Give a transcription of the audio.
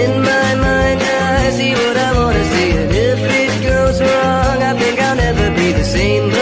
In my mind I see what I wanna see. And if it goes wrong I think I'll never be the same.